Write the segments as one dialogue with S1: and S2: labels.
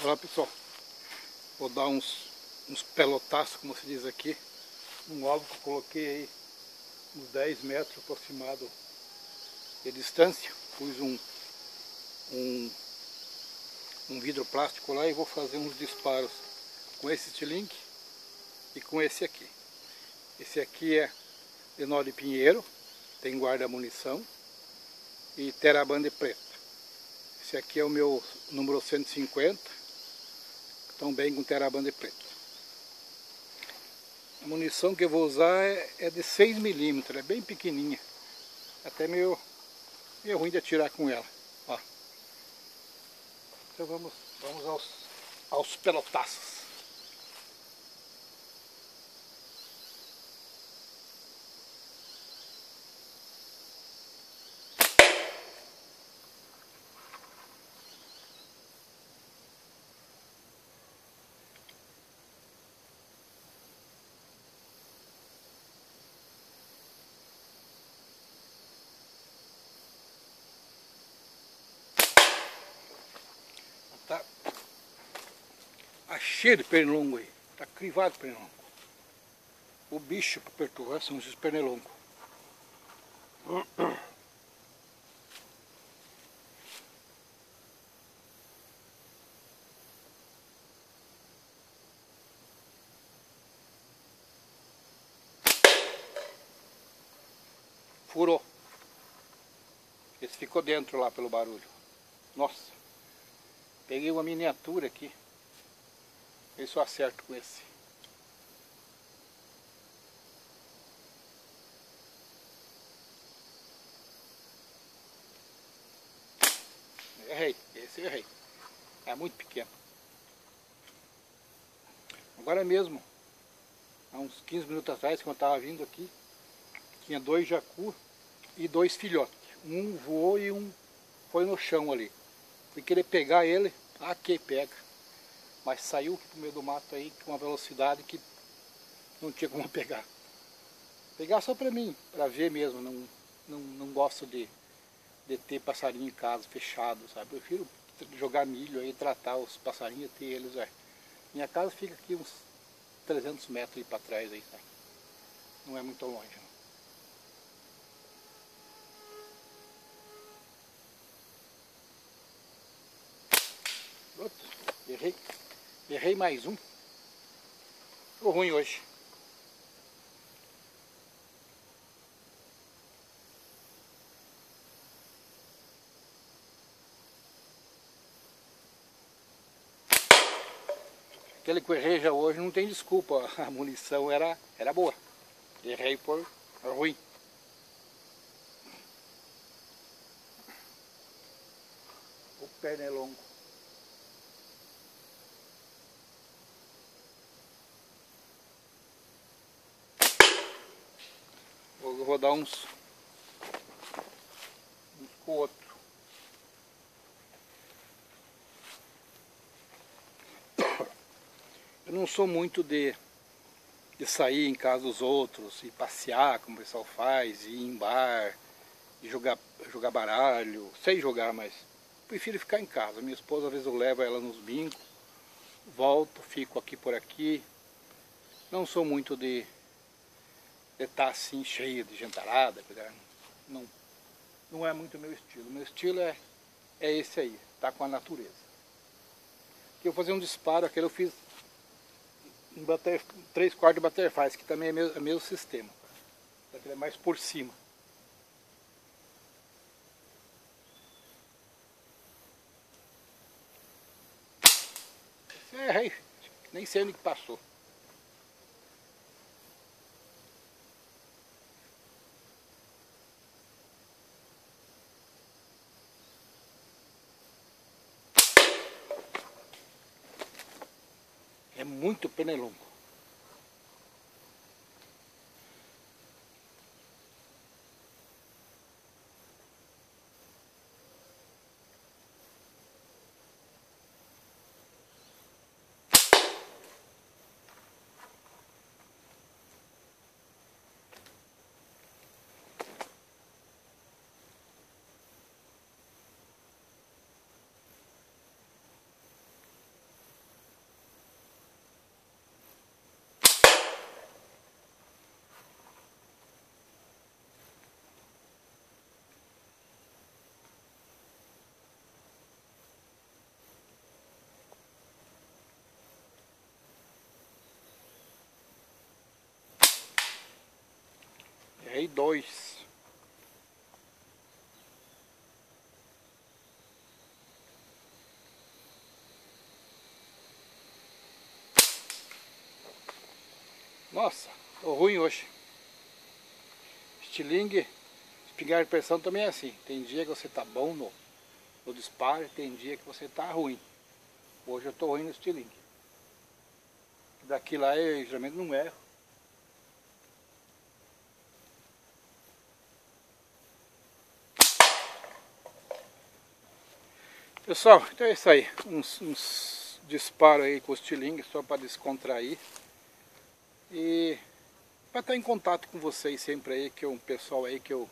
S1: Olha lá pessoal, vou dar uns, uns pelotaços, como se diz aqui, um alvo que eu coloquei aí uns 10 metros aproximado de distância, pus um, um, um vidro plástico lá e vou fazer uns disparos com esse estilingue e com esse aqui. Esse aqui é de nó de pinheiro, tem guarda-munição e terabande preto. Esse aqui é o meu número 150 também com terabande preto. A munição que eu vou usar é, é de 6 milímetros, é bem pequenininha. Até meio, meio ruim de atirar com ela. Ó. Então vamos, vamos aos, aos pelotaços. Tá, tá cheio de pernilongo aí. Tá crivado de pernilongo. O bicho para perturbar são esses pernilongos. Furou. Esse ficou dentro lá pelo barulho. Nossa. Peguei uma miniatura aqui. Ver se eu acerto com esse. Errei, esse eu errei. É muito pequeno. Agora mesmo, há uns 15 minutos atrás, quando eu estava vindo aqui, tinha dois jacu e dois filhotes. Um voou e um foi no chão ali. Fui querer pegar ele, aqui pega. Mas saiu pro meio do mato aí com uma velocidade que não tinha como pegar. Pegar só pra mim, pra ver mesmo. Não, não, não gosto de, de ter passarinho em casa fechado, sabe? Eu prefiro jogar milho aí, tratar os passarinhos e ter eles, é. Minha casa fica aqui uns 300 metros aí pra trás aí, sabe? Não é muito longe. Não. Outro. Errei. Errei mais um. Tô ruim hoje. Aquele que eu errei já hoje não tem desculpa. A munição era, era boa. Errei por ruim. O pernilongo. Vou rodar uns, uns com o outro. Eu não sou muito de, de sair em casa dos outros e passear, como o pessoal faz, ir em bar, e jogar, jogar baralho. Sei jogar, mas prefiro ficar em casa. Minha esposa, às vezes eu levo ela nos bingos, volto, fico aqui por aqui. Não sou muito de estar assim cheio de gentarada, não, não é muito meu estilo. Meu estilo é, é esse aí, tá com a natureza. Eu vou fazer um disparo, aquele eu fiz em bater, 3 quartos de butterflies, que também é meu, é meu sistema. Aquele é mais por cima. Errei, nem sei onde que passou. É muito pernilongo. Nossa, tô ruim hoje. Estilingue, espingarda de pressão também é assim. Tem dia que você tá bom no, no disparo, tem dia que você tá ruim. Hoje eu tô ruim no estilingue. Daqui lá eu geralmente não erro. Pessoal, então é isso aí. Uns, uns disparos aí com o estilingue só para descontrair. E para estar em contato com vocês sempre aí, que é um pessoal aí que eu,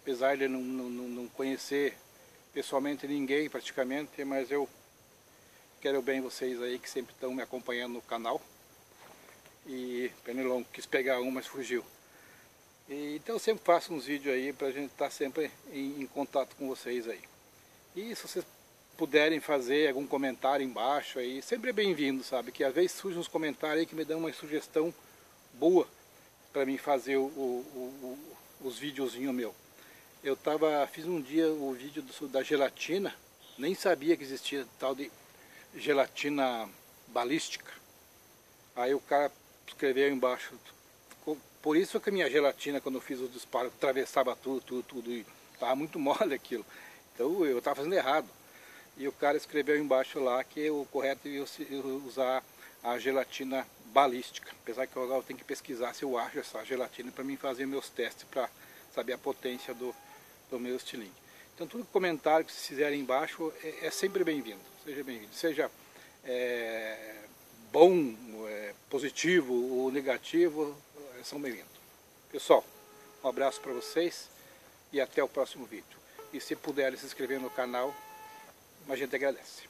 S1: apesar de não, não, não conhecer pessoalmente ninguém praticamente, mas eu quero bem vocês aí que sempre estão me acompanhando no canal. E Penelon quis pegar um, mas fugiu. E, então eu sempre faço uns vídeos aí para a gente estar tá sempre em, em, contato com vocês aí. E se vocês puderem fazer algum comentário embaixo aí, sempre é bem-vindo, sabe? Que às vezes surgem uns comentários aí que me dão uma sugestão boa para mim fazer o, o, o, os videozinhos meu. Eu tava, fiz um dia o vídeo do, da gelatina, nem sabia que existia tal de gelatina balística. Aí o cara escreveu embaixo, por isso que a minha gelatina, quando eu fiz os disparos, atravessava tudo, tudo, tudo, e estava muito mole aquilo. Então eu estava fazendo errado. E o cara escreveu embaixo lá que o correto ia usar a gelatina balística. Apesar que agora tenho que pesquisar se eu acho essa gelatina para mim fazer meus testes para saber a potência do, do meu estilingue. Então tudo comentário que vocês fizerem embaixo é, é sempre bem-vindo. Seja bem-vindo. Seja é, bom, é, positivo ou negativo, é, são bem-vindos. Pessoal, um abraço para vocês e até o próximo vídeo. E se puderem se inscrever no canal, a gente agradece.